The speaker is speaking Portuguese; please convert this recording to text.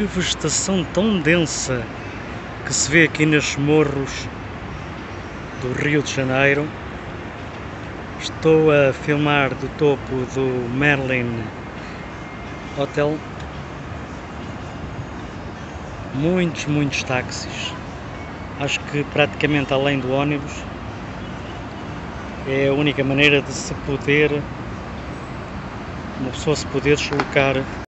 Que vegetação tão densa que se vê aqui nestes morros do Rio de Janeiro. Estou a filmar do topo do Merlin Hotel. Muitos, muitos táxis. Acho que praticamente além do ônibus é a única maneira de se poder uma pessoa se poder deslocar